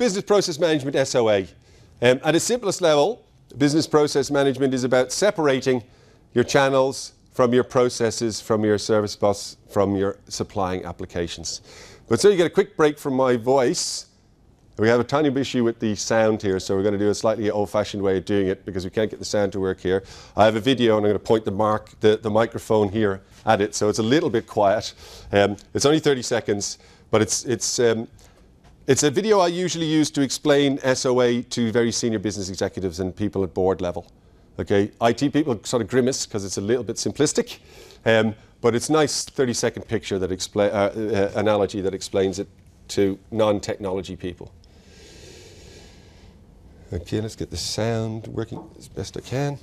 business process management SOA. Um, at its simplest level, business process management is about separating your channels from your processes, from your service bus, from your supplying applications. But so you get a quick break from my voice. We have a tiny issue with the sound here, so we're going to do a slightly old-fashioned way of doing it because we can't get the sound to work here. I have a video and I'm going to point the, mark, the, the microphone here at it, so it's a little bit quiet. Um, it's only 30 seconds, but it's, it's, um, it's a video I usually use to explain SOA to very senior business executives and people at board level. Okay, IT people sort of grimace because it's a little bit simplistic, um, but it's nice 30 second picture that explain, uh, uh, analogy that explains it to non-technology people. Okay, let's get the sound working as best I can.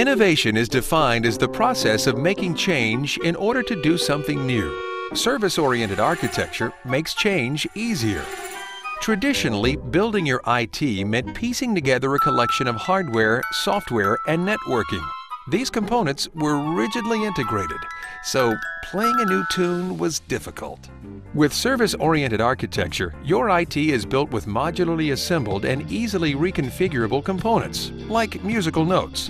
Innovation is defined as the process of making change in order to do something new. Service-oriented architecture makes change easier. Traditionally, building your IT meant piecing together a collection of hardware, software, and networking. These components were rigidly integrated, so playing a new tune was difficult. With service-oriented architecture, your IT is built with modularly assembled and easily reconfigurable components, like musical notes.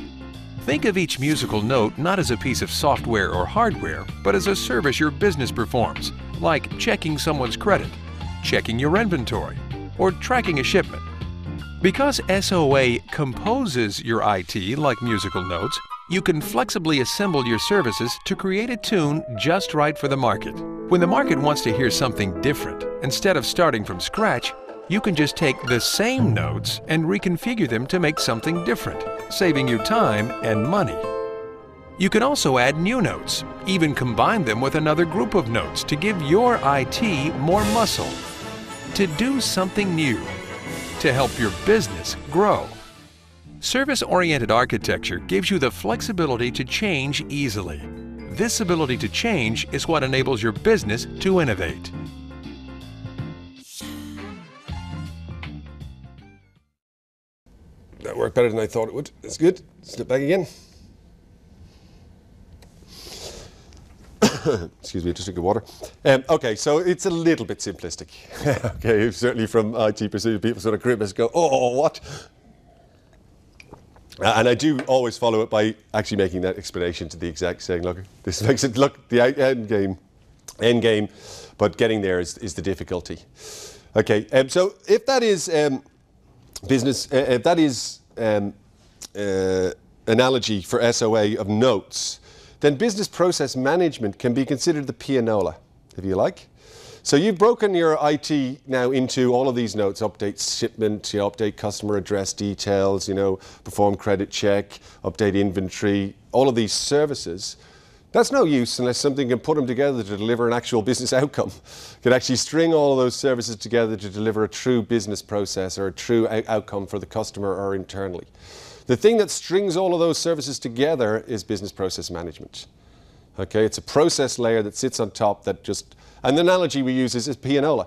Think of each musical note not as a piece of software or hardware, but as a service your business performs, like checking someone's credit, checking your inventory, or tracking a shipment. Because SOA composes your IT like musical notes, you can flexibly assemble your services to create a tune just right for the market. When the market wants to hear something different, instead of starting from scratch, you can just take the same notes and reconfigure them to make something different, saving you time and money. You can also add new notes, even combine them with another group of notes to give your IT more muscle. To do something new, to help your business grow. Service-oriented architecture gives you the flexibility to change easily. This ability to change is what enables your business to innovate. That worked better than I thought it would. That's good. Step back again. Excuse me, just drink of water. Um, okay, so it's a little bit simplistic. okay, certainly from IT perspective, people sort of grimace go, oh, what? Uh, and I do always follow it by actually making that explanation to the exec, saying, look, this makes it look the end game, end game, but getting there is, is the difficulty. Okay, um, so if that is um, business, uh, if that is um, uh, analogy for SOA of notes, then business process management can be considered the pianola, if you like. So you've broken your IT now into all of these notes, update shipment, you know, update customer address details, you know, perform credit check, update inventory, all of these services. That's no use unless something can put them together to deliver an actual business outcome. Can actually string all of those services together to deliver a true business process or a true outcome for the customer or internally. The thing that strings all of those services together is business process management. Okay, it's a process layer that sits on top that just and the analogy we use is, is pianola.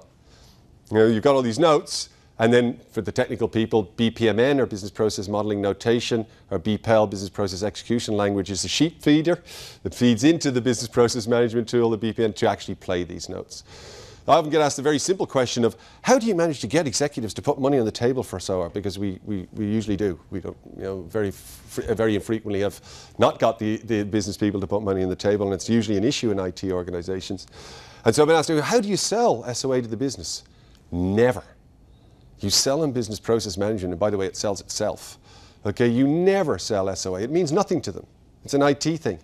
You know, you've got all these notes, and then for the technical people, BPMN or business process modeling notation or BPEL, business process execution language, is the sheet feeder that feeds into the business process management tool, the BPMN, to actually play these notes. I often get asked the very simple question of how do you manage to get executives to put money on the table for SOA? Because we, we, we usually do. We don't, you know, very, very infrequently have not got the, the business people to put money on the table, and it's usually an issue in IT organizations. And so I've been asked, how do you sell SOA to the business? Never. You sell in business process management, and by the way, it sells itself. Okay, you never sell SOA. It means nothing to them. It's an IT thing.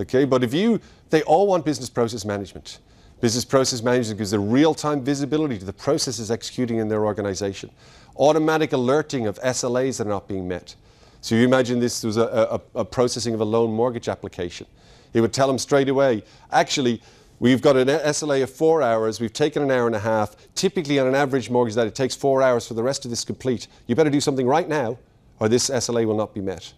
Okay, but if you, they all want business process management. Business process management gives a real-time visibility to the processes executing in their organization. Automatic alerting of SLAs that are not being met. So you imagine this was a, a, a processing of a loan mortgage application. It would tell them straight away, actually, We've got an SLA of four hours. We've taken an hour and a half. Typically, on an average mortgage, that it takes four hours for the rest of this complete. You better do something right now, or this SLA will not be met.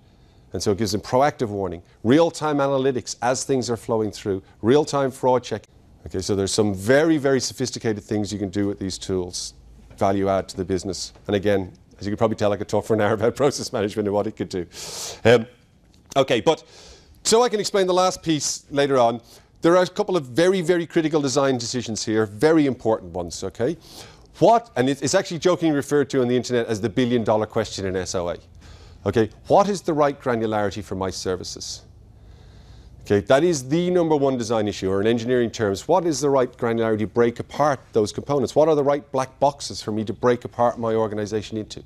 And so it gives them proactive warning, real-time analytics as things are flowing through, real-time fraud check. Okay, so there's some very, very sophisticated things you can do with these tools, value add to the business. And again, as you can probably tell, I could talk for an hour about process management and what it could do. Um, okay, but so I can explain the last piece later on. There are a couple of very, very critical design decisions here, very important ones, okay? What, and it's actually jokingly referred to on the internet as the billion dollar question in SOA. Okay, what is the right granularity for my services? Okay, that is the number one design issue, or in engineering terms, what is the right granularity to break apart those components? What are the right black boxes for me to break apart my organization into?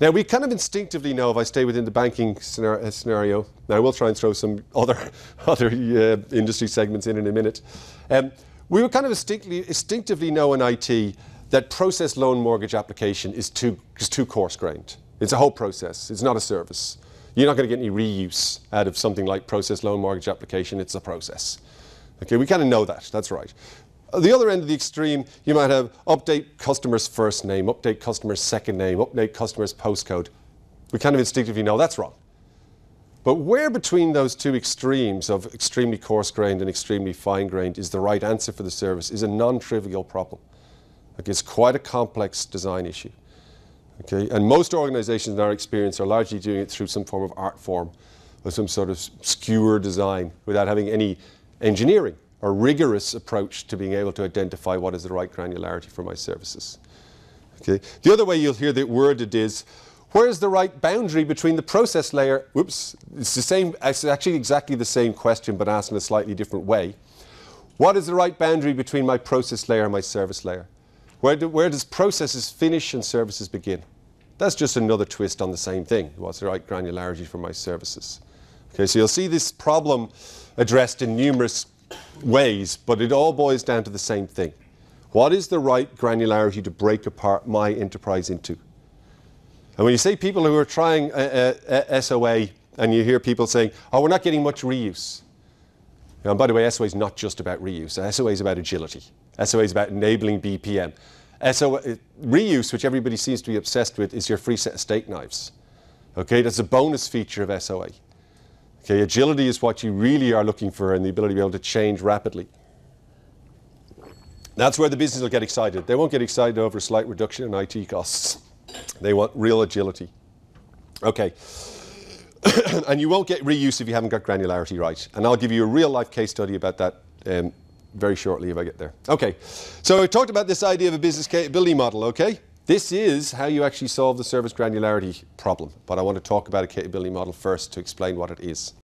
Now, we kind of instinctively know if I stay within the banking uh, scenario, now I will try and throw some other, other uh, industry segments in in a minute. Um, we would kind of instinctively, instinctively know in IT that process loan mortgage application is too, is too coarse grained. It's a whole process, it's not a service. You're not going to get any reuse out of something like process loan mortgage application. It's a process. Okay, we kind of know that. That's right. The other end of the extreme, you might have update customer's first name, update customer's second name, update customer's postcode. We kind of instinctively know that's wrong. But where between those two extremes of extremely coarse grained and extremely fine grained is the right answer for the service is a non trivial problem. It's quite a complex design issue. Okay? And most organizations in our experience are largely doing it through some form of art form or some sort of skewer design without having any engineering or rigorous approach to being able to identify what is the right granularity for my services. Okay? The other way you'll hear that worded is, where is the right boundary between the process layer? Whoops, it's the same, it's actually exactly the same question, but asked in a slightly different way. What is the right boundary between my process layer and my service layer? Where, do, where does processes finish and services begin? That's just another twist on the same thing. What's the right granularity for my services? Okay, so you'll see this problem addressed in numerous ways, but it all boils down to the same thing. What is the right granularity to break apart my enterprise into? And when you say people who are trying uh, uh, SOA and you hear people saying, oh, we're not getting much reuse. and by the way, SOA is not just about reuse. SOA is about agility. SOA is about enabling BPM. SOA, uh, reuse, which everybody seems to be obsessed with, is your free set of steak knives. Okay, that's a bonus feature of SOA. Okay, agility is what you really are looking for and the ability to be able to change rapidly. That's where the business will get excited. They won't get excited over a slight reduction in IT costs. They want real agility. Okay. and you won't get reuse if you haven't got granularity right. And I'll give you a real life case study about that um, very shortly if I get there. Okay, so we talked about this idea of a business capability model, okay? This is how you actually solve the service granularity problem, but I want to talk about a capability model first to explain what it is.